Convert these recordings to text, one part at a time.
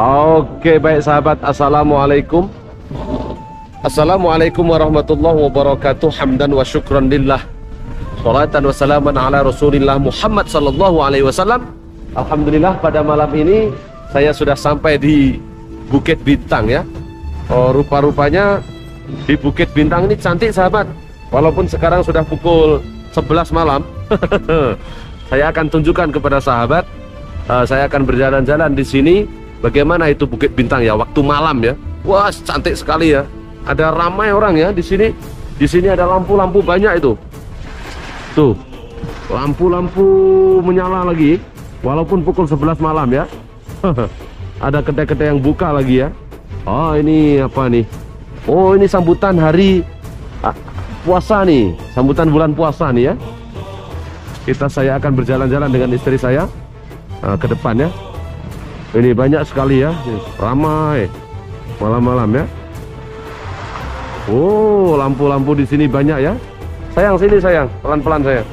Oke baik sahabat. Assalamualaikum. Assalamualaikum warahmatullahi wabarakatuh. Hamdan wa syukran lillah. Salatan wa salaman ala rasulillah Muhammad sallallahu alaihi wasallam. Alhamdulillah pada malam ini Saya sudah sampai di Bukit Bintang ya. Oh rupa-rupanya Di Bukit Bintang ini cantik sahabat. Walaupun sekarang sudah pukul 11 malam Saya akan tunjukkan kepada sahabat uh, Saya akan berjalan-jalan di sini Bagaimana itu Bukit Bintang ya waktu malam ya Wah cantik sekali ya ada ramai orang ya di sini. Di sini ada lampu-lampu banyak itu. Tuh. Lampu-lampu menyala lagi walaupun pukul 11 malam ya. ada kedai-kedai yang buka lagi ya. Oh, ini apa nih? Oh, ini sambutan hari ah, puasa nih, sambutan bulan puasa nih ya. Kita saya akan berjalan-jalan dengan istri saya uh, ke depan ya. Ini banyak sekali ya, ramai malam-malam ya. Oh, lampu-lampu di sini banyak ya. Sayang sini sayang, pelan-pelan sayang.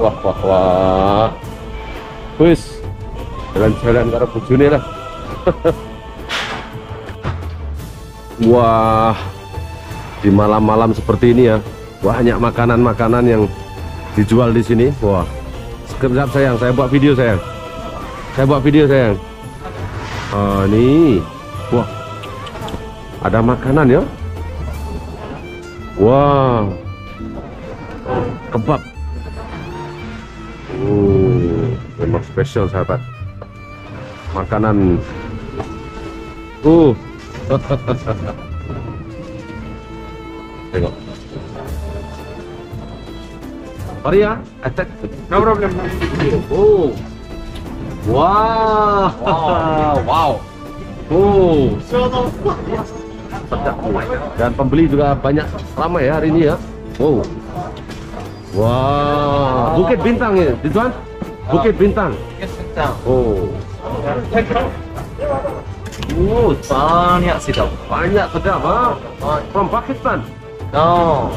Wah, wah, wah. Wis. Jalan-jalan karo bojone lah. wah. Di malam-malam seperti ini ya, banyak makanan-makanan yang dijual di sini. Wah. Sekejap sayang, saya buat video sayang. Saya buat video sayang. Oh, nih. Wah. Ada makanan ya. Wah, kebab. Uh, memang spesial sahabat. Makanan. Uh. Tengok. Maria, attack. No problem. Oh. Wow. Wow. wow. Oh. Sedap. Dan pembeli juga banyak ramai ya hari ini ya. Wow. Wah, Bukit Bintang ya, di Tuan? Bukit Bintang. Oh. Oh, Banyak sedap. banyak sedap ha. From Pakistan. No.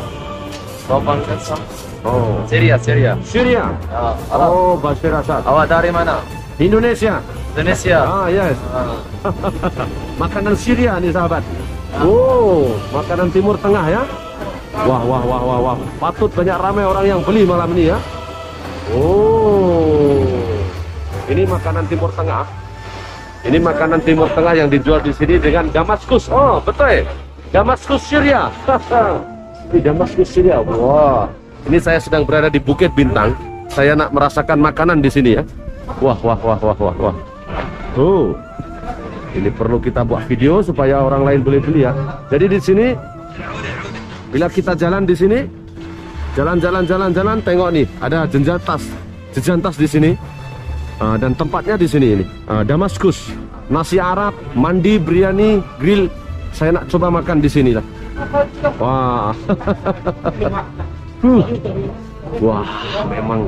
Sopan kesam. Oh. Syria, Syria. Syria. Ya. Oh, Bashir Assad. Awak dari mana? Indonesia. Indonesia. Ah, yes. Ah. makanan Syria nih sahabat. Oh, makanan Timur Tengah ya. Wah, wah, wah, wah, wah. Patut banyak ramai orang yang beli malam ini ya. Oh, ini makanan Timur Tengah. Ini makanan Timur Tengah yang dijual di sini dengan Damaskus. Oh, betul. Damaskus Syria. ini Damaskus Syria. Wah, ini saya sedang berada di Bukit Bintang. Saya nak merasakan makanan di sini ya. Wah, wah, wah, wah, wah, wah. Oh, ini perlu kita buat video supaya orang lain boleh beli ya. Jadi di sini bila kita jalan di sini jalan-jalan jalan-jalan tengok nih ada jenjatas jejantas di sini. Ah, dan tempatnya di sini ini. Ah, Damaskus nasi Arab mandi biryani grill. Saya nak coba makan di sini lah. Wah. Wah memang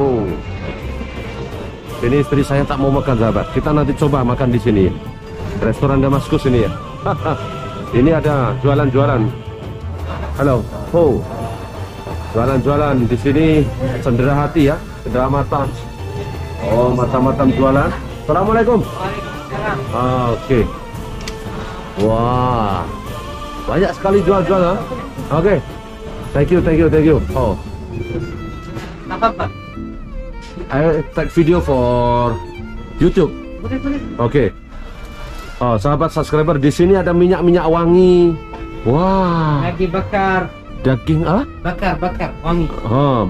Oh. Ini istri saya tak mau makan sahabat. Kita nanti coba makan di sini. Restoran Damaskus ini ya. ini ada jualan-jualan. Halo. Oh. Jualan-jualan di sini cendera hati ya, cendera mata. Oh, macam-macam jualan. Assalamualaikum. Ah, Oke. Wah. Banyak sekali jual-jual ha? Oke. Thank you, thank you, thank you. Oh. I take video for YouTube. Oke. Oh, sahabat subscriber di sini ada minyak-minyak wangi. Wah, Lagi bakar, daging ah? bakar, bakar, wangi. Oh,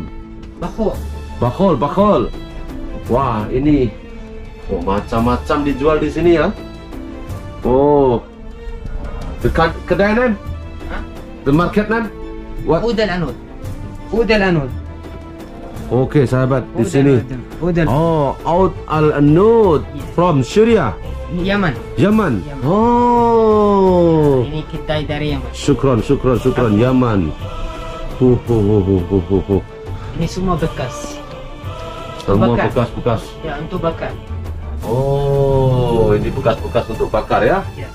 Bakul. bakol, bakol. Wah, ini oh, macam-macam dijual di sini ya. Oh. Dekat kedai nan? The market nan? What? Udal anud. Udal anud. Oke, sahabat di sini. Oh, Out al-Anud from Syria, Yaman. Yaman. Oh. Ini kita dari Yaman. Syukron, syukron, syukron Yaman. Hu hu hu hu hu hu. Ini semua bekas. Semua bekas-bekas. Ya untuk bakar. Oh, ini bekas-bekas untuk bakar ya. Ya.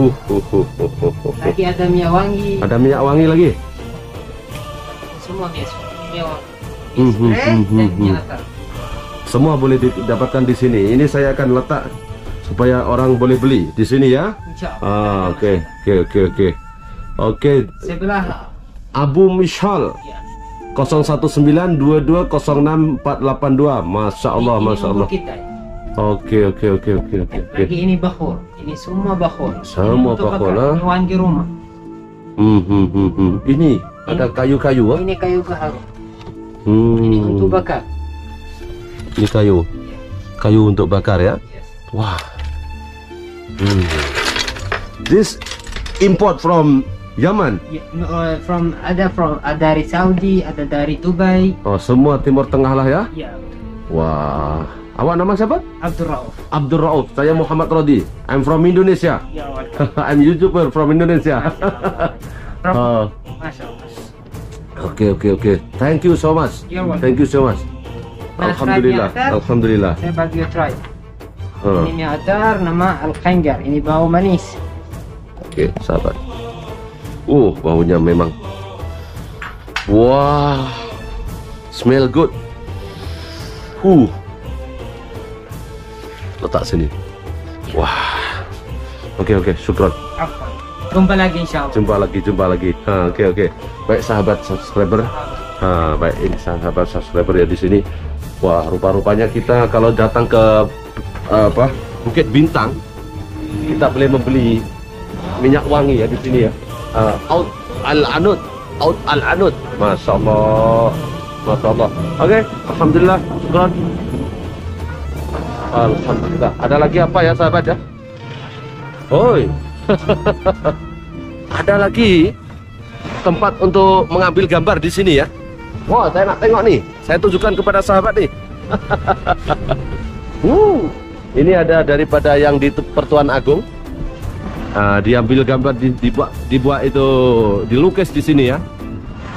Hu hu hu hu hu hu. Lagi ada minyak wangi. Ada minyak wangi lagi. Semua biasa. Minyak wangi. Hmm, hmm, latar. Semua boleh didapatkan di sini. Ini saya akan letak supaya orang boleh beli di sini ya. Ah, oke, oke, oke, oke. Oke, Sebelah. Abu Mishal Ya. 0192206482. Masya Allah, Ini Masya Allah. Oke, oke, oke, oke, oke, oke. Lagi ini bakhur. Ini semua bakhur. Semua Ini untuk bakhur, bakar. ah. Ini wangi rumah. Hmm, hmm, hmm, hmm. Ini ada kayu-kayu ah. Ini kayu gaharu. Hmm. Ini untuk bakar. Ini kayu. Kayu untuk bakar ya. Yes. Wah. Hmm. This import from Yaman. Ya, no, uh, from ada from ada dari Saudi, ada dari Dubai. Oh, semua Timur Tengah lah ya. Ya, Wah. Awak nama siapa? Abdul Rauf. Abdul Rauf. Saya Muhammad Rodi. I'm from Indonesia. Ya, welcome. I'm YouTuber from Indonesia. Prof, Oh, Masya Allah. Oke oke oke. Thank you so much. Thank you so much. Mana Alhamdulillah. Alhamdulillah. Saya bagi you try. Ini mie atar nama Al Khanjar. Ini bau manis. Oke, sahabat. Uh, baunya memang. Wah. Smell good. Uh. Letak sini. Wah. Oke oke, syukron. Jumpa lagi insya Allah. Jumpa lagi, jumpa lagi. Oke oke. Baik sahabat subscriber. Ha, baik ini sahabat subscriber ya di sini. Wah, rupa-rupanya kita kalau datang ke apa? Bukit Bintang, kita boleh membeli minyak wangi ya di sini ya. Eh, Out Al Anud, Out Al Anud. Masya Allah. Oke, alhamdulillah, syukron. Alhamdulillah. Ada lagi apa ya sahabat ya? Oi. Ada lagi tempat untuk mengambil gambar di sini ya. Wah, saya nak tengok nih. Saya tunjukkan kepada sahabat nih. uh, ini ada daripada yang di Pertuan Agung. Ah, diambil gambar di, dibuat dibuat itu dilukis di sini ya.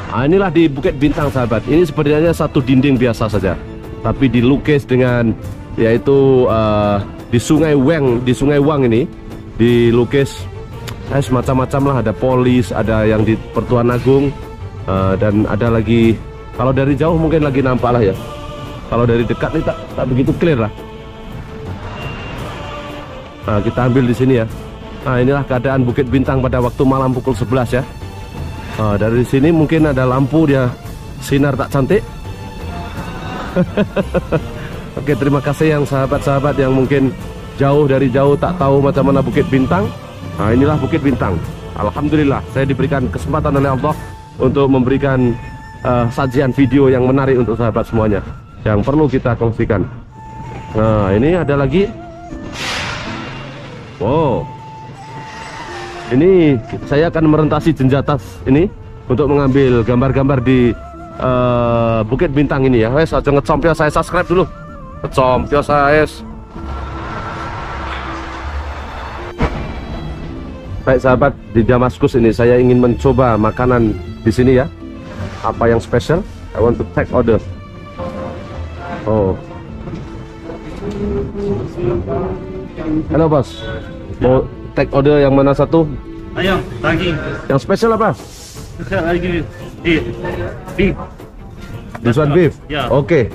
Ah, inilah di Bukit Bintang sahabat. Ini sebenarnya satu dinding biasa saja, tapi dilukis dengan yaitu ah, di Sungai Weng, di Sungai Wang ini dilukis eh, semacam-macam lah. Ada polis, ada yang di Pertuan Agung, ah, dan ada lagi. Kalau dari jauh mungkin lagi nampak lah ya. Kalau dari dekat nih tak tak begitu clear lah. Nah, kita ambil di sini ya. Nah, inilah keadaan Bukit Bintang pada waktu malam pukul 11 ya. Nah, dari sini mungkin ada lampu dia sinar tak cantik. Oke, terima kasih yang sahabat-sahabat yang mungkin jauh dari jauh tak tahu macam mana Bukit Bintang. Nah, inilah Bukit Bintang. Alhamdulillah, saya diberikan kesempatan oleh Allah untuk memberikan eh, sajian video yang menarik untuk sahabat semuanya yang perlu kita kongsikan. Nah, ini ada lagi. Wow. Ini saya akan merentasi jenjatas ini untuk mengambil gambar-gambar di eh, Bukit Bintang ini ya. Wes aja ngecomp ya saya subscribe dulu. Ngecomp ya saya. Baik sahabat di Damaskus ini saya ingin mencoba makanan di sini ya. Apa yang spesial? I want to take order. Oh. Halo bos. Mau take order yang mana satu? Ayam, daging. Yang spesial apa? Lagi beef. Beef. This one beef. Yeah. Okay.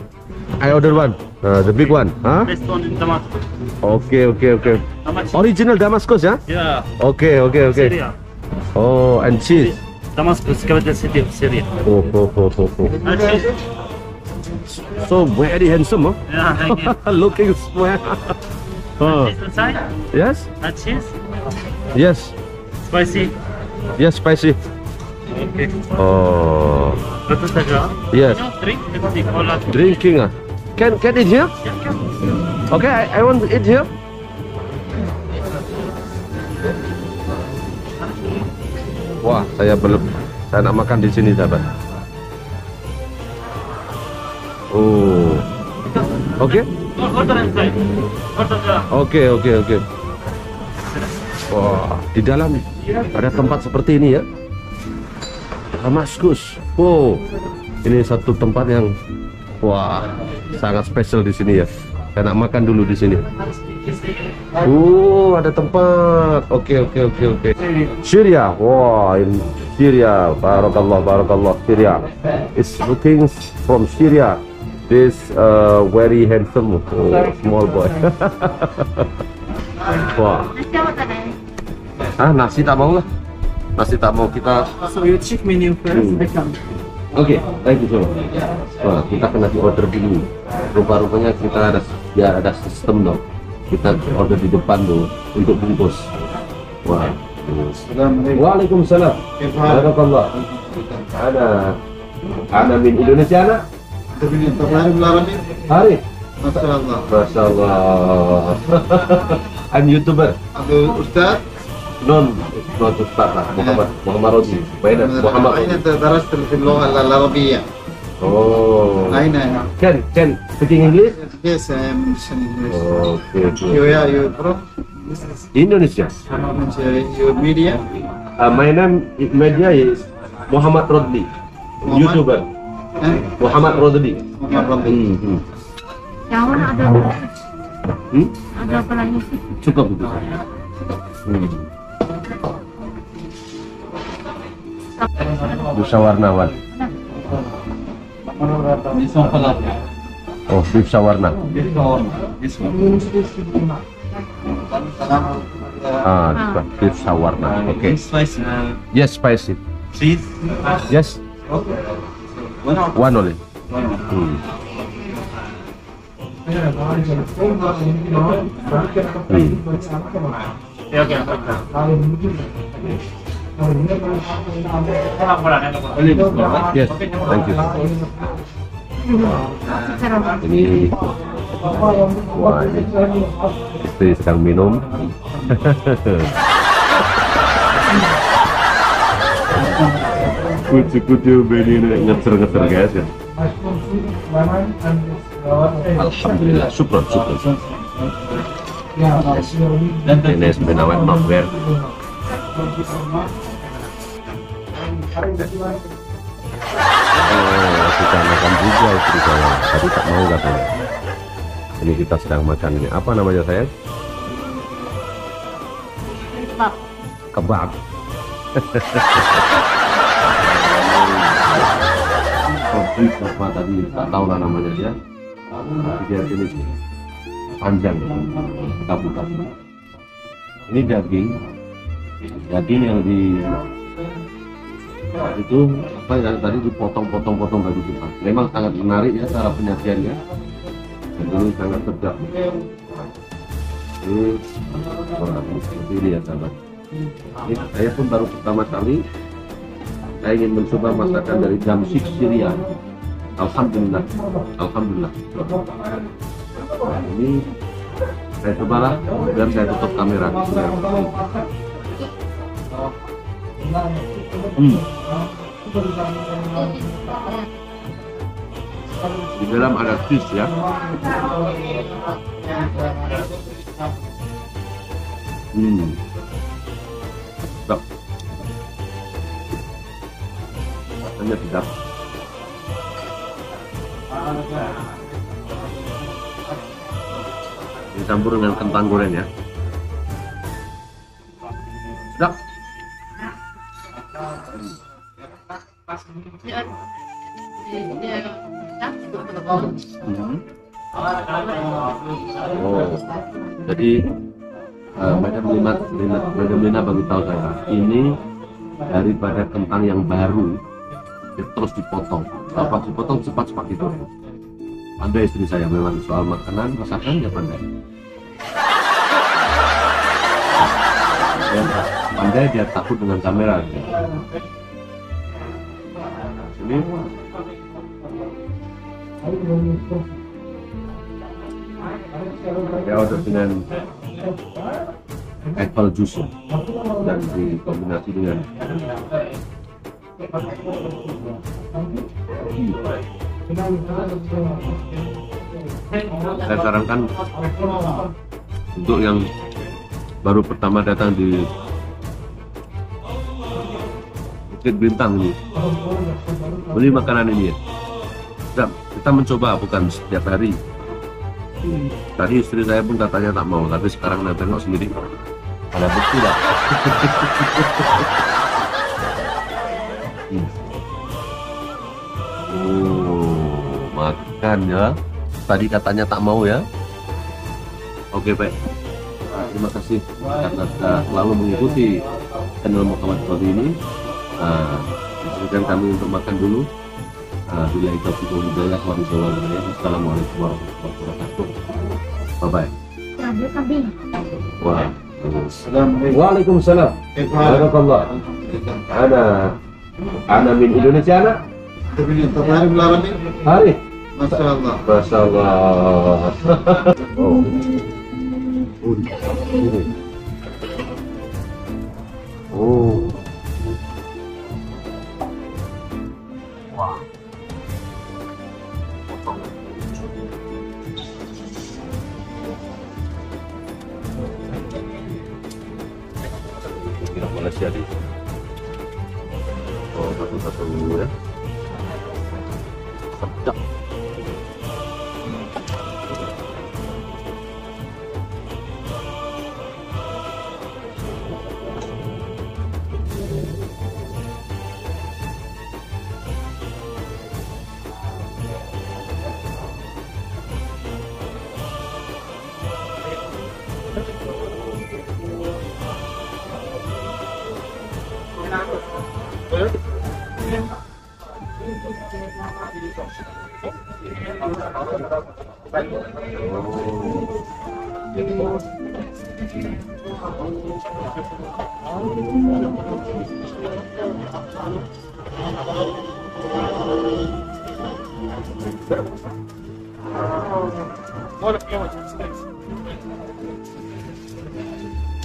I order one. Uh, the big one. Huh? Best one in Damascus. Okay, okay, okay. Much? Original Damascus ya? Yeah. Okay, okay, okay. Syria. Oh, and cheese. Damascus, capital city of Syria. Oh, oh, oh, oh, oh. And cheese. So very handsome, huh? Yeah, thank you. Looking smart. oh, Cheese inside. yes, And cheese. yes, Spicy. yes, spicy. Okay. Oh, Betul saja. yes. You know, drink. Drinking ah. Can can eat here? Yeah, come. Okay, I, I want to eat here. Wah, saya belum. Saya nak makan di sini, sahabat. Oh. Oke. Oke, oke, oke. Wah, di dalam ada tempat seperti ini ya. Damaskus. Wow. Ini satu tempat yang wah, sangat spesial di sini ya. Saya nak makan dulu di sini. Oh, ada tempat. Oke, oke, oke, oke. Syria. Wah, ini Syria. Barakallah, barakallah. Syria. It's looking from Syria. This uh, very handsome oh, small boy. Wah. Ah, nasi tak mau lah. Nasi tak mau kita. So you check menu first, Hmm. I come. Oke, baik itu. Wah, kita kena di order dulu. Rupa-rupanya kita ada ya ada sistem dong. Kita order di depan tuh untuk bungkus. Wah. Waalaikumsalam. Barakallah. Ana Ana min Indonesia anak. Hari. Masya Allah. Masya Allah. I'm YouTuber. Abu Ustaz, Non, non Ustaz lah. Muhammad Muhammad Rodi. Baina Muhammad أين Rodi. درست في اللغة العربية؟ Oh. أين؟ Can can speaking English? Yes, I'm English. Oke. oke. You are you from? Indonesia. You media? Uh, my name media is Muhammad Rodli, Muhammad? YouTuber. Eh? Muhammad Rodli. Muhammad Rabi. Hmm, hmm. Yang mana ada Hmm? ada apa lagi sih? Cukup itu. Hmm. Warnawan. This one color. Oh, busa warna. Ah, busa warna. Oke. Spice. Uh, Yes, spicy. cheese. Yes, One or one only. Hmm. Hmm. Yes, thank you. Ini Wah, ini istri sedang minum. Kucu-kucu beni ngeser-ngeser guys ya. Alhamdulillah, syukur, syukur. Ini sebenarnya. Oh, kita makan juga istri saya. Tadi tak mau katanya. Ini kita sedang makan ini. Apa namanya saya? Kebab. Kebab. Konflik apa tadi tak tahu lah namanya dia. Tapi dia ini panjang kabut Ini daging, daging yang di itu apa yang tadi dipotong-potong-potong dari depan. Memang sangat menarik ya cara penyajiannya. Dan ini sangat sedap. Ini, seperti ini ya sahabat. Ini saya pun baru pertama kali saya ingin mencoba masakan dari Damsyik Syria. Alhamdulillah, Alhamdulillah. Nah, ini saya cobalah dan saya tutup kamera. Hmm. Di dalam ada cheese ya. Hmm. Sedap. Rasanya sedap. Dicampur dengan kentang goreng ya. Sedap. Dia, Hmm. Oh, jadi uh, Madam Lina, Lina, Madam Lina bagi tahu saya ini daripada kentang yang baru terus dipotong. Apa dipotong cepat-cepat itu. Pandai istri saya memang soal makanan masakan ya pandai. Ya, pandai dia takut dengan kamera. Saya order dengan apple juice dan dikombinasi dengan saya sarankan untuk yang baru pertama datang di Bukit Bintang ini. Beli makanan ini. Ya kita, kita mencoba bukan setiap hari. Tadi istri saya pun katanya tak mau tapi sekarang saya tengok sendiri. Ada bukti lah Hmm. oh makan ya. Tadi katanya tak mau ya. Oke Nah, terima kasih. Karena sudah selalu mengikuti channel Muhammad Fadli ini Eh, izinkan kami untuk makan dulu eh, bila itu kita hidayah wa Assalamualaikum warahmatullahi wabarakatuh bye bye Wah. Waalaikumsalam. Barakallah. Ana ana min Indonesia ana. Kemarin melawan ini. Hari. Masya Allah. Masya Allah. Oh. Oh. Kira Malaysia di. Oh, satu-satu ya. Sedap.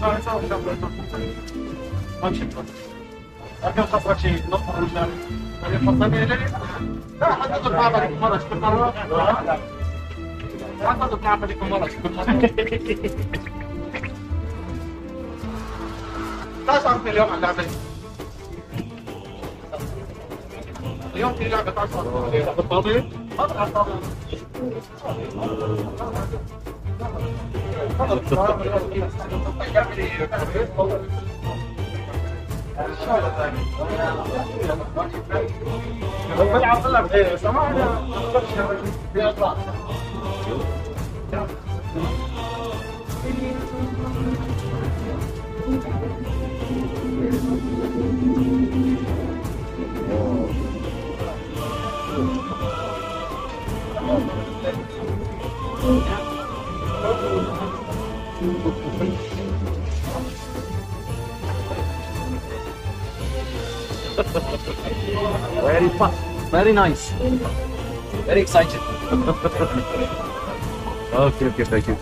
아, 감사합니다. 감사합니다. 감사합니다. لكن خسرك شيء نقطة ولا ولكن فضلني لي لا حددوا الطعام هذيك المرة. شكون مرة حددوا الطعام هذيك المرة. شكون مرة 11 اليوم على اللعبة اليوم في لعبة 10 مليون بالفاضي أطلع الطاولة تفضل بلعب طلب غير بس ما عندنا في اطلاق Thank you. Very fast. Very nice. Very excited. Oke oke thank you thank you.